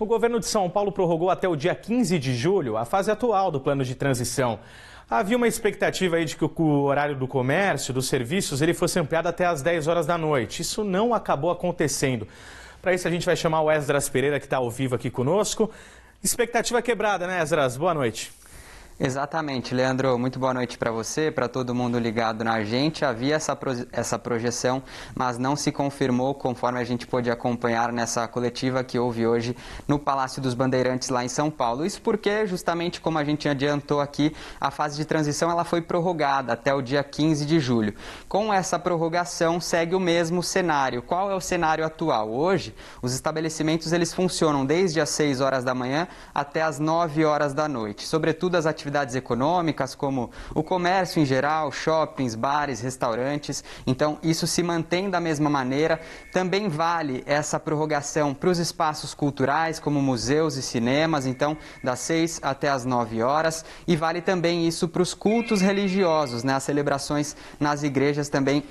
O governo de São Paulo prorrogou até o dia 15 de julho a fase atual do plano de transição. Havia uma expectativa aí de que o horário do comércio, dos serviços, ele fosse ampliado até às 10 horas da noite. Isso não acabou acontecendo. Para isso a gente vai chamar o Esdras Pereira, que está ao vivo aqui conosco. Expectativa quebrada, né, Esdras? Boa noite. Exatamente, Leandro. Muito boa noite para você, para todo mundo ligado na gente. Havia essa, essa projeção, mas não se confirmou conforme a gente pôde acompanhar nessa coletiva que houve hoje no Palácio dos Bandeirantes, lá em São Paulo. Isso porque, justamente como a gente adiantou aqui, a fase de transição ela foi prorrogada até o dia 15 de julho. Com essa prorrogação, segue o mesmo cenário. Qual é o cenário atual? Hoje, os estabelecimentos eles funcionam desde as 6 horas da manhã até as 9 horas da noite. Sobretudo as atividades atividades econômicas, como o comércio em geral, shoppings, bares, restaurantes. Então, isso se mantém da mesma maneira. Também vale essa prorrogação para os espaços culturais, como museus e cinemas, então, das 6 até as 9 horas. E vale também isso para os cultos religiosos, né? as celebrações nas igrejas também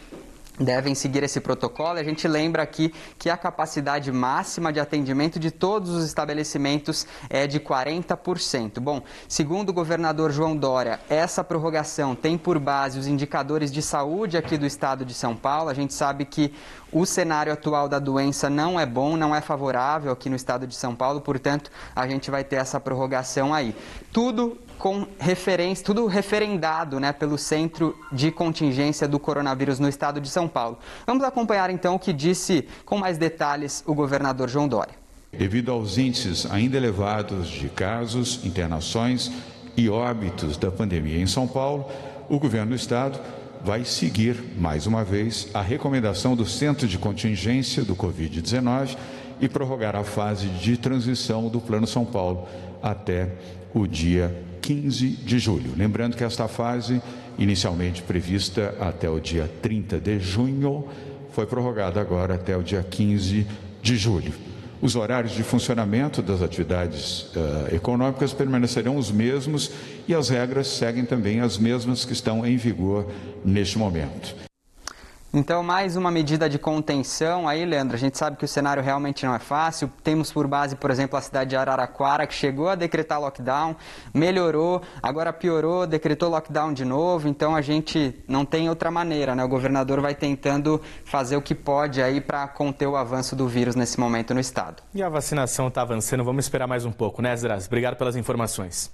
devem seguir esse protocolo. A gente lembra aqui que a capacidade máxima de atendimento de todos os estabelecimentos é de 40%. Bom, segundo o governador João Dória, essa prorrogação tem por base os indicadores de saúde aqui do estado de São Paulo. A gente sabe que o cenário atual da doença não é bom, não é favorável aqui no estado de São Paulo, portanto, a gente vai ter essa prorrogação aí. Tudo com referência, tudo referendado né, pelo Centro de Contingência do Coronavírus no estado de São Paulo. Vamos acompanhar então o que disse com mais detalhes o governador João Dória. Devido aos índices ainda elevados de casos, internações e óbitos da pandemia em São Paulo, o governo do estado vai seguir, mais uma vez, a recomendação do Centro de Contingência do Covid-19 e prorrogar a fase de transição do Plano São Paulo até o dia 15 de julho. Lembrando que esta fase, inicialmente prevista até o dia 30 de junho, foi prorrogada agora até o dia 15 de julho. Os horários de funcionamento das atividades uh, econômicas permanecerão os mesmos e as regras seguem também as mesmas que estão em vigor neste momento. Então, mais uma medida de contenção aí, Leandro. A gente sabe que o cenário realmente não é fácil. Temos por base, por exemplo, a cidade de Araraquara, que chegou a decretar lockdown, melhorou, agora piorou, decretou lockdown de novo. Então, a gente não tem outra maneira, né? O governador vai tentando fazer o que pode aí para conter o avanço do vírus nesse momento no estado. E a vacinação está avançando. Vamos esperar mais um pouco, né, Zraz? Obrigado pelas informações.